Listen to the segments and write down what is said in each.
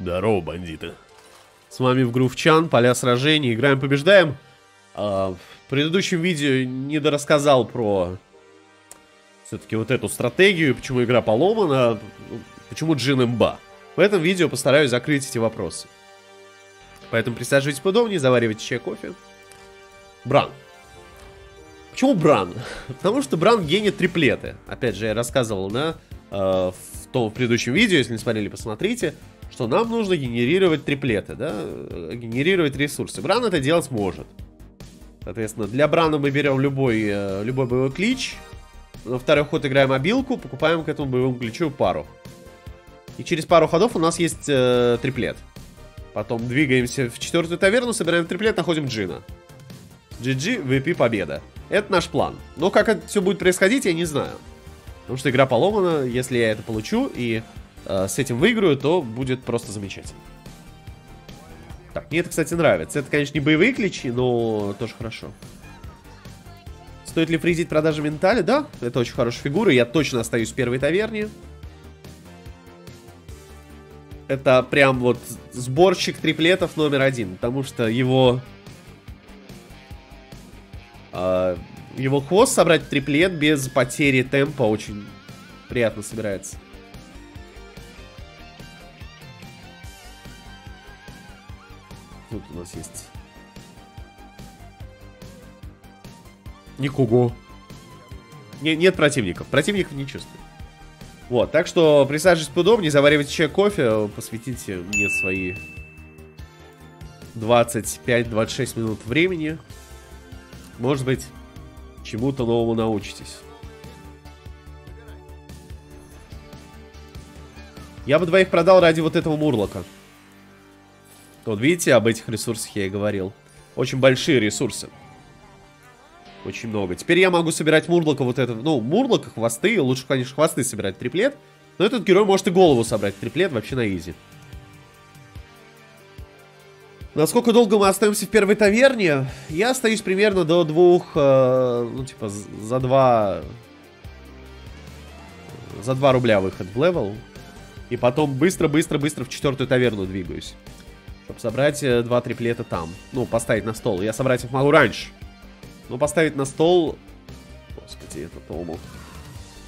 Здорово, бандиты. С вами в Грувчан, поля сражений, играем, побеждаем. А, в предыдущем видео не дорассказал про все-таки вот эту стратегию, почему игра поломана, почему Джин имба. В этом видео постараюсь закрыть эти вопросы. Поэтому присаживайтесь поудобнее, заваривайте чай, кофе. Бран. Почему Бран? Потому что Бран генит триплеты. Опять же, я рассказывал, да, э, в том в предыдущем видео, если не смотрели, посмотрите, что нам нужно генерировать триплеты, да, э, генерировать ресурсы. Бран это делать может. Соответственно, для Брана мы берем любой, э, любой боевой клич, на второй ход играем обилку, покупаем к этому боевому ключу пару. И через пару ходов у нас есть э, триплет. Потом двигаемся в четвертую таверну, собираем триплет, находим Джина. GG, VP, победа. Это наш план. Но как это все будет происходить, я не знаю. Потому что игра поломана, если я это получу и э, с этим выиграю, то будет просто замечательно. Так, мне это, кстати, нравится. Это, конечно, не боевые ключи, но тоже хорошо. Стоит ли фризить продажи ментали? Да, это очень хорошая фигура. Я точно остаюсь в первой таверне. Это прям вот сборщик триплетов номер один. Потому что его... Э, его хвост собрать триплет без потери темпа очень приятно собирается. Нас есть Никого. Не, нет противников. Противников не чувствую. Вот, так что присаживайтесь поудобнее, заваривайте чай, кофе, посвятите мне свои 25-26 минут времени. Может быть, чему-то новому научитесь. Я бы двоих продал ради вот этого мурлока. Вот видите, об этих ресурсах я и говорил. Очень большие ресурсы. Очень много. Теперь я могу собирать Мурлока вот это. Ну, Мурлока, хвосты. Лучше, конечно, хвосты собирать триплет. Но этот герой может и голову собрать триплет вообще на изи. Насколько долго мы остаемся в первой таверне? Я остаюсь примерно до двух... Э, ну, типа, за два... За два рубля выход в level. И потом быстро-быстро-быстро в четвертую таверну двигаюсь. Чтобы собрать э, два триплета там. Ну, поставить на стол. Я собрать их могу раньше. Ну, поставить на стол... Господи, это Тому.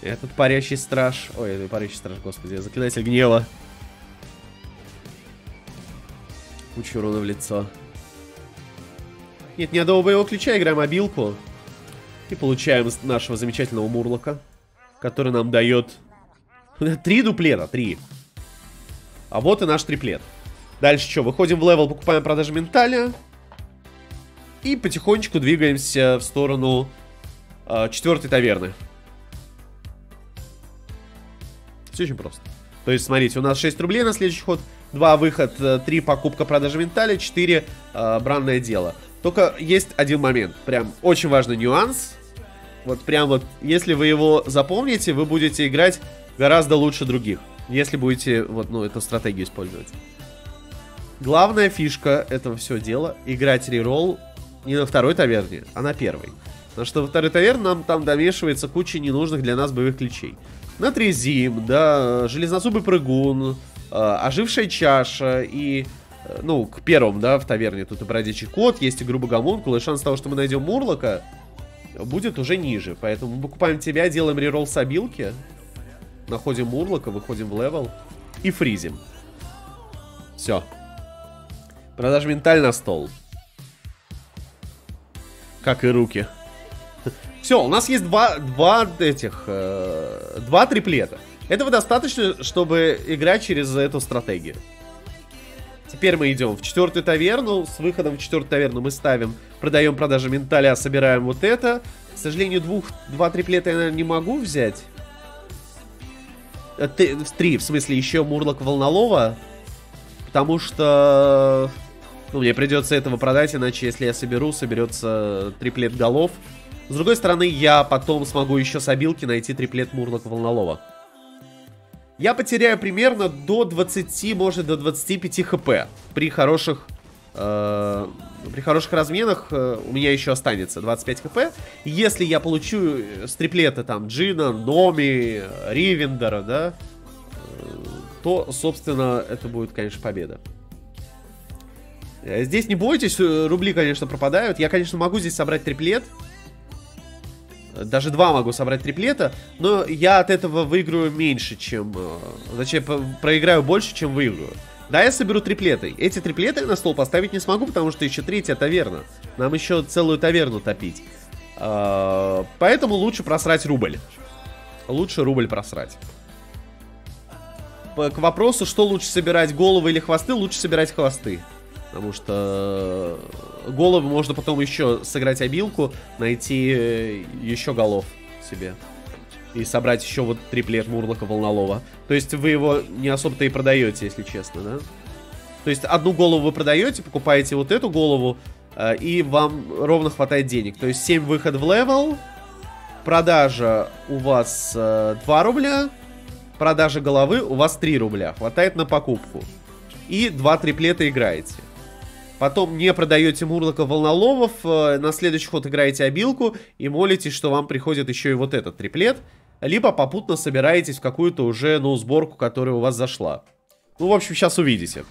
Этот парящий страж... Ой, это парящий страж, господи. Заклинатель гнева. Кучу урона в лицо. Нет, ни одного боевого ключа. Играем абилку. И получаем нашего замечательного Мурлока. Который нам дает... Три дуплета, три. А вот и наш триплет. Дальше что? Выходим в level, покупаем продажементаля. И потихонечку двигаемся в сторону э, четвертой таверны. Все очень просто. То есть, смотрите, у нас 6 рублей на следующий ход, 2 выход, 3 покупка продажа ментали, 4 э, бранное дело. Только есть один момент, прям очень важный нюанс. Вот прям вот, если вы его запомните, вы будете играть гораздо лучше других. Если будете вот, ну, эту стратегию использовать. Главная фишка этого всего дела играть реролл не на второй таверне, а на первой. Потому что во второй таверне нам там домешивается куча ненужных для нас боевых ключей. Натрезим, да, железнозубый прыгун, э, ожившая чаша и... Э, ну, к первым, да, в таверне тут и бродячий кот, есть и грубо гомункул, и шанс того, что мы найдем Мурлока, будет уже ниже. Поэтому мы покупаем тебя, делаем reroll с абилки, находим Мурлока, выходим в level и фризим. Все. Продажементаль на стол как и руки. Все, у нас есть два, два этих, э, два триплета. Этого достаточно, чтобы играть через эту стратегию. Теперь мы идем в четвертую таверну. С выходом в четвертую таверну мы ставим, продаем продажи менталя, собираем вот это. К сожалению, двух, два триплета я, наверное, не могу взять. Э, три, в смысле, еще Мурлок Волнолова. Потому что ну, мне придется этого продать, иначе если я соберу, соберется триплет голов. С другой стороны, я потом смогу еще с обилки найти триплет Мурлок Волнолова. Я потеряю примерно до 20, может до 25 хп. При хороших... Э, при хороших разменах э, у меня еще останется 25 хп. Если я получу с триплета там Джина, Номи, Ривендера, да, э, то, собственно, это будет, конечно, победа. Э, здесь не бойтесь, э, рубли, конечно, пропадают. Я, конечно, могу здесь собрать триплет. Даже два могу собрать триплета, но я от этого выиграю меньше, чем... Зачем? Проиграю больше, чем выиграю. Да, я соберу триплеты. Эти триплеты я на стол поставить не смогу, потому что еще третья таверна. Нам еще целую таверну топить. Поэтому лучше просрать рубль. Лучше рубль просрать. К вопросу, что лучше собирать, головы или хвосты, лучше собирать хвосты. Потому что головы можно потом еще сыграть абилку, найти э, еще голов себе. И собрать еще вот триплет Мурлока Волнолова. То есть вы его не особо-то и продаете, если честно, да? То есть одну голову вы продаете, покупаете вот эту голову, э, и вам ровно хватает денег. То есть 7 выход в level, продажа у вас э, 2 рубля, продажа головы у вас 3 рубля. Хватает на покупку. И 2 триплета играете. Потом не продаете Мурлока Волноловов, э, на следующий ход играете обилку и молитесь, что вам приходит еще и вот этот триплет. Либо попутно собираетесь в какую-то уже, ну, сборку, которая у вас зашла. Ну, в общем, сейчас увидите.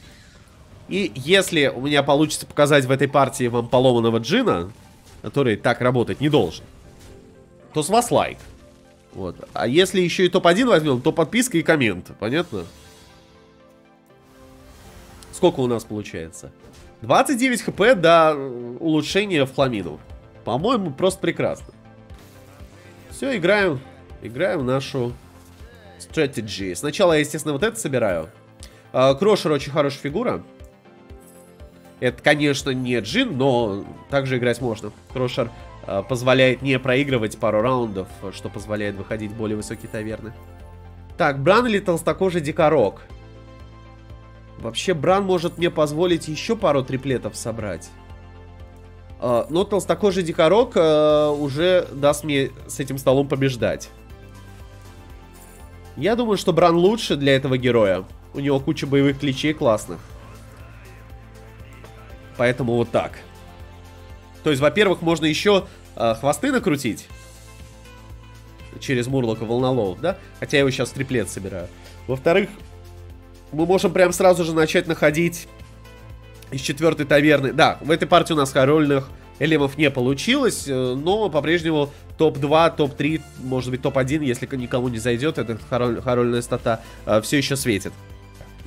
И если у меня получится показать в этой партии вам поломанного джина, который так работать не должен, то с вас лайк. Вот. А если еще и топ-1 возьмем, то подписка и коммент. Понятно? Сколько у нас получается? 29 хп до улучшения в фламину. По-моему, просто прекрасно. Все, играем. Играем нашу strategy. Сначала я, естественно, вот это собираю. А, Крошер очень хорошая фигура. Это, конечно, не джин, но также играть можно. Крошер Э, позволяет не проигрывать пару раундов, что позволяет выходить в более высокие таверны. Так, Бран или толстокожий дикорок? Вообще, Бран может мне позволить еще пару триплетов собрать. Uh, но толстокожий дикорок uh, уже даст мне с этим столом побеждать. Я думаю, что Бран лучше для этого героя. У него куча боевых кличей классных. Поэтому вот так. То есть, во-первых, можно еще э, хвосты накрутить. Через Мурлока Волнолов, да? Хотя я его сейчас триплет собираю. Во-вторых, мы можем прям сразу же начать находить из четвертой таверны. Да, в этой партии у нас хорольных элемов не получилось, э, но по-прежнему топ-2, топ-3, может быть топ-1, если никому не зайдет, эта хороль, хорольная стата э, все еще светит.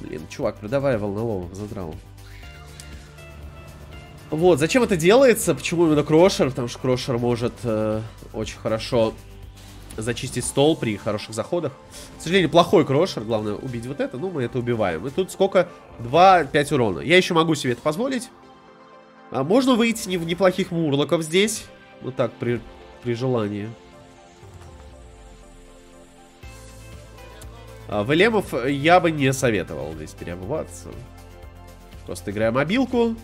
Блин, чувак, продавай волноловых, задрал. Вот, зачем это делается? Почему именно Крошер? Потому что Крошер может э, очень хорошо зачистить стол при хороших заходах. К сожалению, плохой Крошер. Главное убить вот это. Ну, мы это убиваем. И тут сколько? 2-5 урона. Я еще могу себе это позволить. А можно выйти не в неплохих мурлоков здесь. Вот так, при, при желании. А, Велемов я бы не советовал здесь переобуваться. Просто играем мобилку.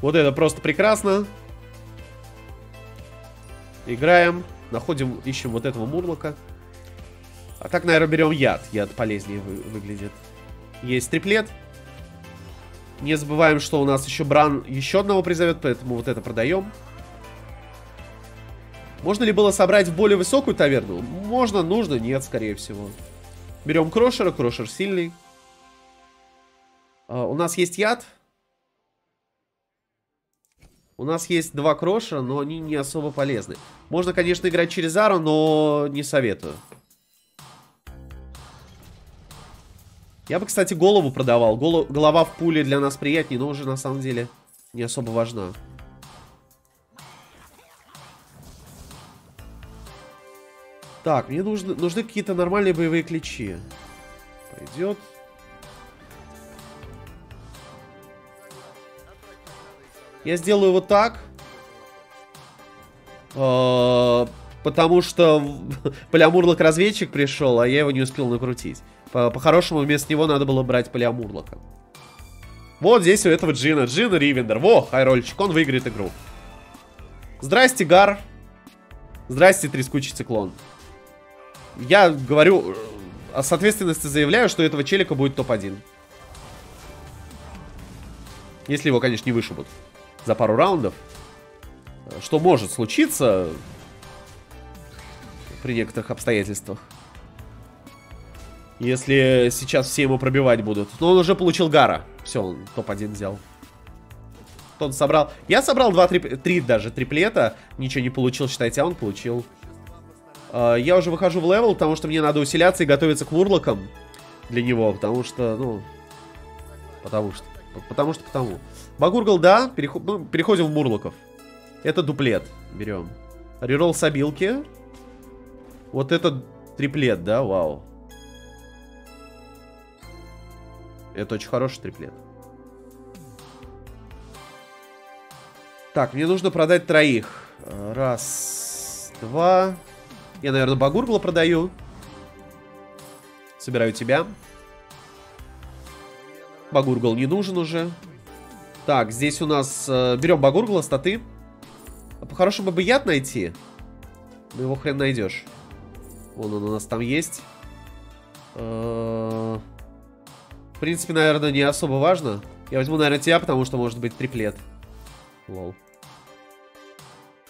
Вот это просто прекрасно. Играем. Находим, ищем вот этого мурлока. А так, наверное, берем яд. Яд полезнее вы выглядит. Есть триплет. Не забываем, что у нас еще Бран еще одного призовет, поэтому вот это продаем. Можно ли было собрать в более высокую таверну? Можно, нужно, нет, скорее всего. Берем Крошера, Крошер сильный. Uh, у нас есть яд. У нас есть два кроша, но они не особо полезны. Можно, конечно, играть через Ару, но не советую. Я бы, кстати, голову продавал. Голо голова в пуле для нас приятнее, но уже на самом деле не особо важна. Так, мне нужны, нужны какие-то нормальные боевые ключи. Пойдет. Я сделаю вот так. А, потому что Полиамурлок разведчик пришел, а я его не успел накрутить. По-хорошему, вместо него надо было брать Полиамурлока. Вот здесь у этого Джина. Джин Ривендер. Во, хайрольчик, он выиграет игру. Здрасте, Гар. Здрасте, трескучий циклон. Я говорю, э, с ответственности заявляю, что этого челика будет топ-1. Если его, конечно, не вышибут за пару раундов. Что может случиться при некоторых обстоятельствах. Если сейчас все ему пробивать будут. Но он уже получил Гара. Все, он топ-1 взял. Он собрал... Я собрал 2, 3, 3 даже триплета. Ничего не получил, считайте, а он получил. Э, я уже выхожу в level, потому что мне надо усиляться и готовиться к мурлокам для него. Потому что, ну... Потому что. Потому что потому. Багургал, да. Переход, ну, переходим в мурлоков. Это дуплет. Берем. Reroll с абилки. Вот это триплет, да? Вау. Это очень хороший триплет. Так, мне нужно продать троих. Раз, два. Я, наверное, Багургла продаю. Собираю тебя. Багургл не нужен уже. Так, здесь у нас... Э, берем Багургла, статы. А по-хорошему бы яд найти. Но его хрен найдешь. Вон он у нас там есть. Э, в принципе, наверное, не особо важно. Я возьму, наверное, тебя, потому что может быть триплет. Лол.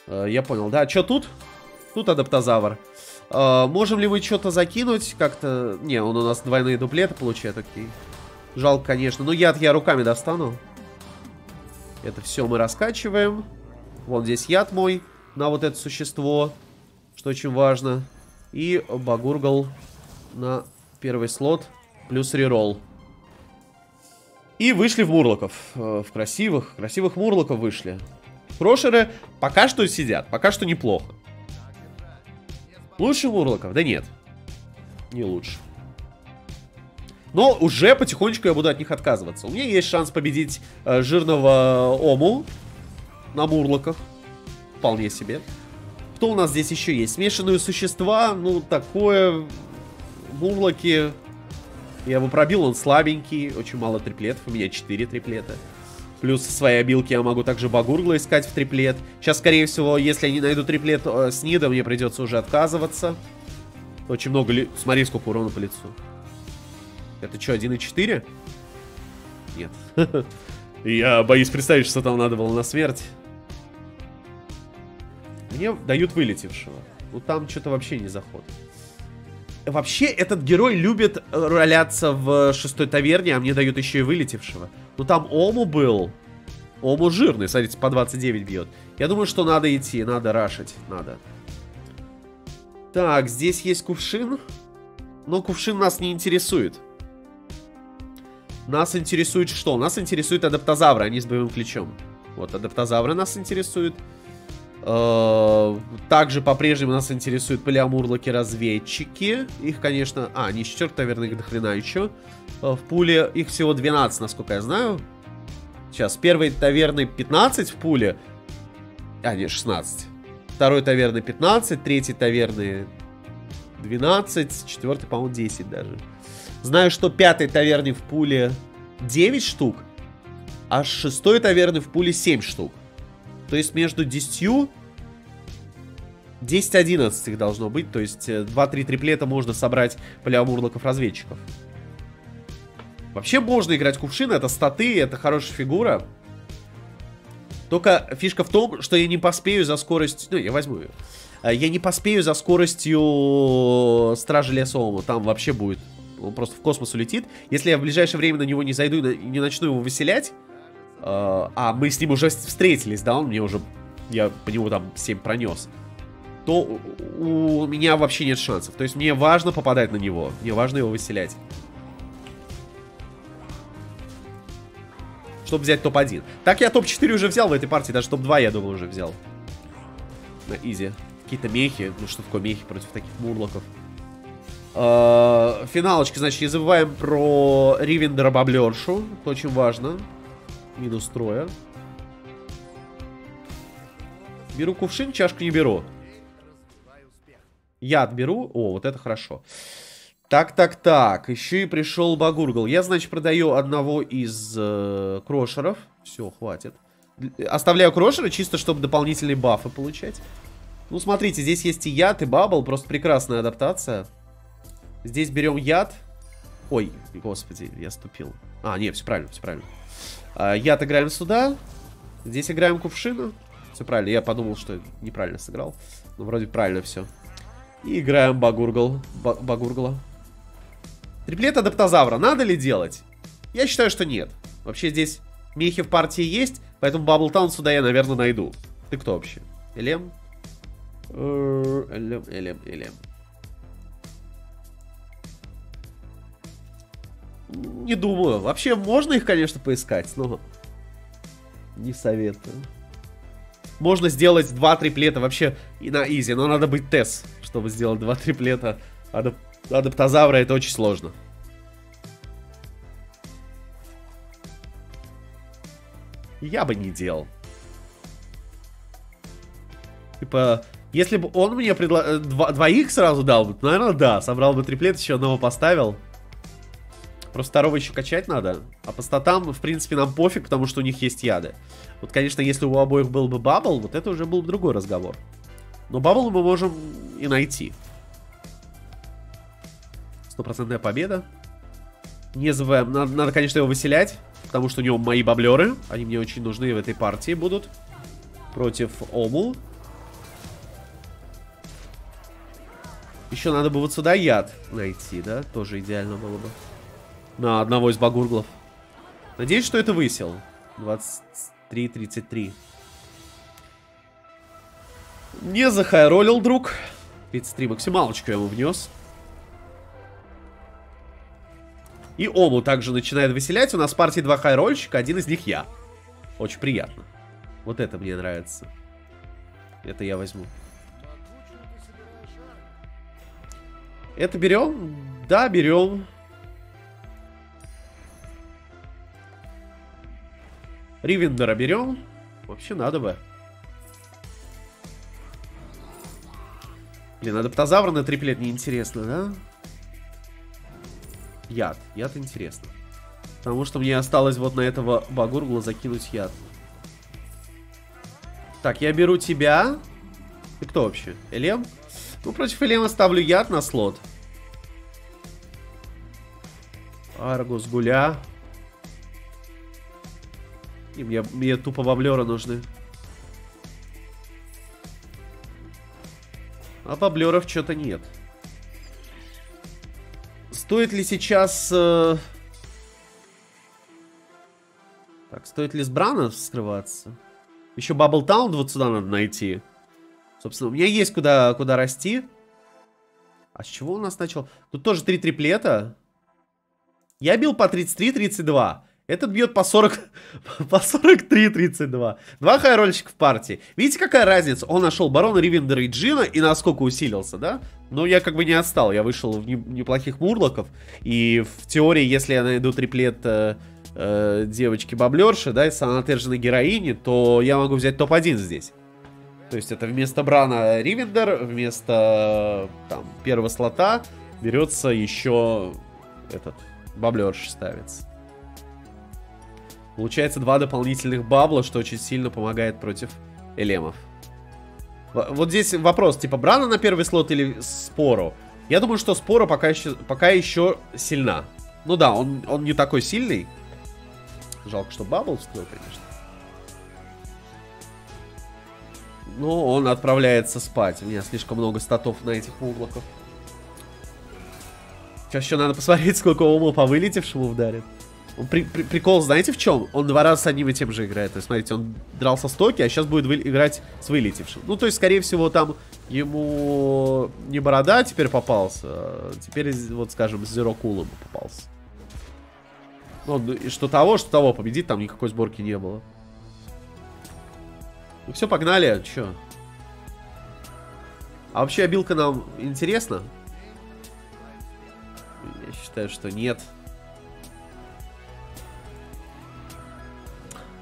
Э, я понял. Да, что тут? Тут адаптозавр. Э, можем ли мы что-то закинуть? Как-то... Не, он у нас двойные дуплеты получает, окей. Жалко, конечно. Но яд я руками достану. Это все мы раскачиваем. Вон здесь яд мой на вот это существо, что очень важно. И Багургал на первый слот, плюс реролл. И вышли в мурлоков. Э, в красивых, красивых мурлоков вышли. Крошеры пока что сидят, пока что неплохо. Лучше мурлоков? Да нет. Не лучше. Но уже потихонечку я буду от них отказываться. У меня есть шанс победить э, жирного Ому на мурлоках. Вполне себе. Кто у нас здесь еще есть? Смешанные существа. Ну, такое... Мурлоки. Я его пробил, он слабенький. Очень мало триплетов. У меня 4 триплета. Плюс свои обилки я могу также Багургла искать в триплет. Сейчас, скорее всего, если я не найду триплет э, с Нида, мне придется уже отказываться. Очень много... Ли... Смотри, сколько урона по лицу. Это что, 1.4? Нет. Я боюсь представить, что там надо было на смерть. Мне дают вылетевшего. Ну там что-то вообще не заход. Вообще, этот герой любит роляться в шестой таверне, а мне дают еще и вылетевшего. Ну там Ому был. Ому жирный, смотрите, по 29 бьет. Я думаю, что надо идти, надо рашить, надо. Так, здесь есть кувшин. Но кувшин нас не интересует. Нас интересует что? Нас интересует адаптозавры, они с боевым ключом. Вот, адаптозавры нас интересуют. Э, также по-прежнему нас интересуют полиамурлоки-разведчики. Их, конечно... А, не четвертый, наверное, их дохрена еще. Э, в пуле их всего 12, насколько я знаю. Сейчас, первый таверны 15 в пуле. А, нет, 16. Второй таверны 15, третий таверны 12, четвертый, по-моему, 10 даже. Знаю, что пятой таверны в пуле 9 штук, а шестой таверны в пуле 7 штук. То есть между 10 10-11 их должно быть, то есть 2-3 э, триплета можно собрать полиамурлоков-разведчиков. Вообще можно играть кувшин, это статы, это хорошая фигура. Только фишка в том, что я не поспею за скоростью... Ну, я возьму ее. Э, я не поспею за скоростью Стражи Лесового. Там вообще будет он просто в космос улетит. Если я в ближайшее время на него не зайду и не начну его выселять, э, а мы с ним уже встретились, да, он мне уже, я по нему там 7 пронес, то у меня вообще нет шансов. То есть мне важно попадать на него, мне важно его выселять. Чтобы взять топ-1. Так я топ-4 уже взял в этой партии, даже топ-2 я думаю уже взял. На изи. Какие-то мехи, ну что такое мехи против таких мурлоков. Э, финалочка, значит, не забываем про Ривендера Баблершу. Это очень важно. Минус троя. Беру кувшин, чашку не беру. Яд беру. О, вот это хорошо. Так, так, так. Еще и пришел Багургал. Я, значит, продаю одного из э, крошеров. Все, хватит. Оставляю крошеры, чисто чтобы дополнительные бафы получать. Ну, смотрите, здесь есть и яд, и бабл. Просто прекрасная адаптация. Здесь берем яд. Ой, господи, я ступил. А, нет, все правильно, все правильно. А, яд играем сюда. Здесь играем кувшину. Все правильно, я подумал, что неправильно сыграл. Но вроде правильно все. И играем Багургал. Ба Багургала. Триплет адаптозавра надо ли делать? Я считаю, что нет. Вообще здесь мехи в партии есть, поэтому Баблтаун сюда я, наверное, найду. Ты кто вообще? Элем? Элем, Элем, Элем. Не думаю. Вообще, можно их, конечно, поискать, но... Не советую. Можно сделать два триплета вообще и на изи, но надо быть тес, чтобы сделать два триплета адап адаптозавра. Это очень сложно. Я бы не делал. Типа, если бы он мне предла... Э, два... двоих сразу дал бы, наверное, да. Собрал бы триплет, еще одного поставил. Просто второго еще качать надо. А по статам, в принципе, нам пофиг, потому что у них есть яды. Вот, конечно, если у обоих был бы бабл, вот это уже был бы другой разговор. Но бабл мы можем и найти. Стопроцентная победа. Не забываем, надо, надо, конечно, его выселять. Потому что у него мои баблеры. Они мне очень нужны в этой партии будут. Против Ому. Еще надо бы вот сюда яд найти, да? Тоже идеально было бы. На одного из багурглов. Надеюсь, что это высел. 23-33. Не захайролил, друг. 33 максималочку я ему внес. И Ому также начинает выселять. У нас в партии два хайрольщика, один из них я. Очень приятно. Вот это мне нравится. Это я возьму. Это берем? Да, берем. Ривендера берем. Вообще надо бы. Блин, адаптозавр на триплет неинтересно, да? Яд. Яд интересно. Потому что мне осталось вот на этого багургла закинуть яд. Так, я беру тебя. Ты кто вообще? Элем? Ну, против Элема ставлю яд на слот. Аргус, Гуля. И мне, мне тупо баблеры нужны. А баблеров что-то нет. Стоит ли сейчас... Э... Так, стоит ли с Брана скрываться? Еще Бабблтаун вот сюда надо найти. Собственно, у меня есть куда, куда расти. А с чего у нас начал? Тут тоже три триплета. Я бил по 33-32. Этот бьет по 40... по 43-32. Два хайрольщика в партии. Видите, какая разница? Он нашел Барона, Ривендера и Джина и насколько усилился, да? Но я как бы не отстал. Я вышел в не... неплохих мурлоков. И в теории, если я найду триплет э, э, девочки-баблерши, да, и самоотверженной героини, то я могу взять топ-1 здесь. То есть это вместо Брана Ривендер, вместо там первого слота берется еще этот баблерш ставится. Получается два дополнительных бабла, что очень сильно помогает против элемов. Вот здесь вопрос, типа Брана на первый слот или Спору? Я думаю, что Спора пока еще, пока еще сильна. Ну да, он, он не такой сильный. Жалко, что Бабл вскрыл, конечно. Но он отправляется спать. У меня слишком много статов на этих углоках. Сейчас еще надо посмотреть, сколько ума по вылетевшему вдарит. Он при, при, прикол, знаете в чем? Он два раза с одним и тем же играет. То есть, смотрите, он дрался с Токи, а сейчас будет вы, играть с вылетевшим. Ну, то есть, скорее всего, там ему не борода теперь попался, а теперь, вот, скажем, Зеро Кул ему попался. Ну, и что того, что того победить, там никакой сборки не было. Ну все, погнали, чё? А вообще обилка нам интересна? Я считаю, что нет.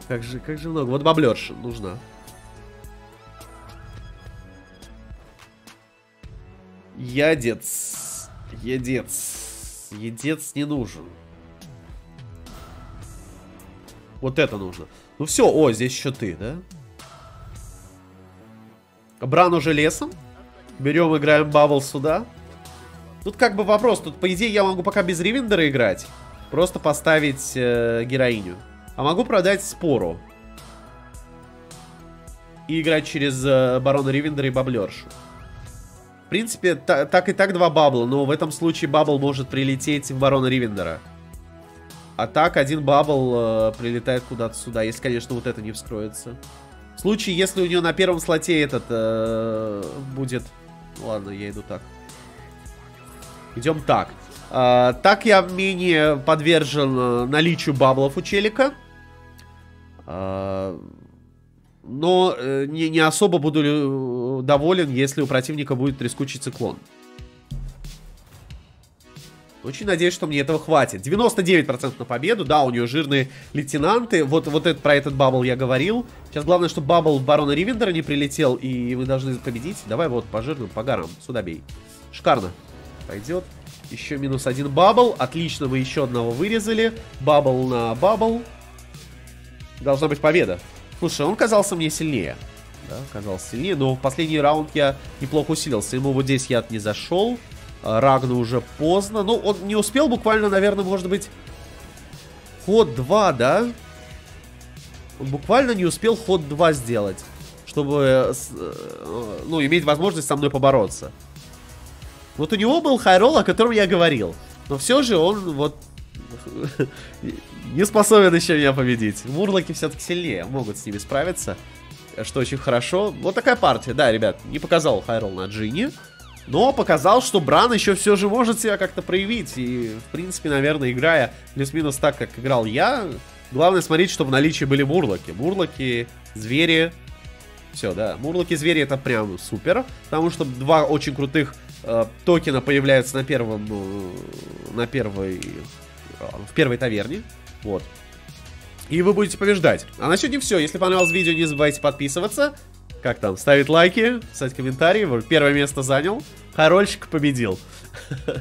Как же, как же много. Вот баблерша нужна. Ядец. Едец. Едец не нужен. Вот это нужно. Ну все, о, здесь еще ты, да? Бран уже лесом. Берем, играем Бабл сюда. Тут как бы вопрос. Тут, по идее, я могу пока без Ривендера играть. Просто поставить э, героиню. А могу продать Спору. И играть через э, Барона Ривендера и Баблершу. В принципе, та, так и так два бабла, но в этом случае bubble может прилететь в барона Ривендера. А так один bubble э, прилетает куда-то сюда, если, конечно, вот это не вскроется. В случае, если у нее на первом слоте этот э, будет... Ладно, я иду так. Идем так. Э, так я менее подвержен э, наличию баблов у челика. Э, но э, не, не особо буду э, доволен, если у противника будет трескучий циклон. Очень надеюсь, что мне этого хватит. 99% на победу. Да, у нее жирные лейтенанты. Вот, вот это, про этот bubble я говорил. Сейчас главное, чтобы bubble барона Ривендера не прилетел. И мы должны победить. Давай вот по жирным, по гарам. Сюда бей. Шикарно. Пойдет. Еще минус один bubble. Отлично, мы еще одного вырезали. Бабл на бабл. Должна быть победа. Слушай, он казался мне сильнее. Да, казался сильнее. Но в последний раунд я неплохо усилился. Ему вот здесь я не зашел. А, Рагну уже поздно. Ну, он не успел буквально, наверное, может быть, ход 2, да? Он буквально не успел ход 2 сделать, чтобы, э, ну, иметь возможность со мной побороться. Вот у него был хайрол, о котором я говорил. Но все же он вот не способен еще меня победить. Мурлоки все-таки сильнее, могут с ними справиться. Что очень хорошо. Вот такая партия, да, ребят. Не показал хайрол на Джинни. Но показал, что Бран еще все же может себя как-то проявить. И, в принципе, наверное, играя плюс-минус так, как играл я, главное смотреть, чтобы в наличии были мурлоки. Мурлоки, звери. Все, да. Мурлоки, звери это прям супер. Потому что два очень крутых токена появляются на первом... Э, на первой... Э, в первой таверне. Вот. И вы будете побеждать. А на сегодня все. Если понравилось видео, не забывайте подписываться. Как там? Ставить лайки, писать комментарии. Первое место занял. Харольщик победил.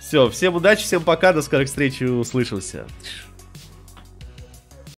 Все, всем удачи, всем пока, до скорых встреч и услышимся.